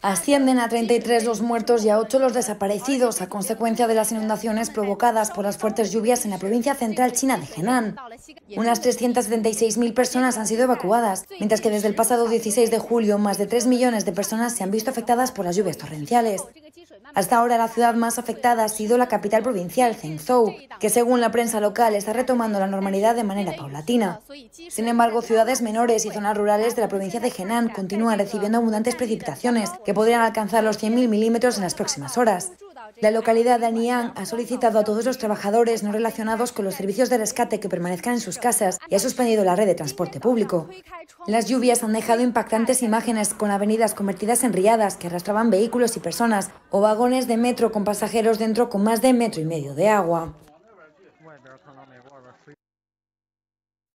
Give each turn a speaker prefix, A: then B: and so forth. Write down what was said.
A: Ascienden a 33 los muertos y a 8 los desaparecidos a consecuencia de las inundaciones provocadas por las fuertes lluvias en la provincia central china de Henan. Unas 376.000 personas han sido evacuadas, mientras que desde el pasado 16 de julio más de 3 millones de personas se han visto afectadas por las lluvias torrenciales. Hasta ahora la ciudad más afectada ha sido la capital provincial, Zhengzhou, que según la prensa local está retomando la normalidad de manera paulatina. Sin embargo, ciudades menores y zonas rurales de la provincia de Henan continúan recibiendo abundantes precipitaciones que podrían alcanzar los 100.000 milímetros en las próximas horas. La localidad de Anián ha solicitado a todos los trabajadores no relacionados con los servicios de rescate que permanezcan en sus casas y ha suspendido la red de transporte público. Las lluvias han dejado impactantes imágenes con avenidas convertidas en riadas que arrastraban vehículos y personas o vagones de metro con pasajeros dentro con más de metro y medio de agua.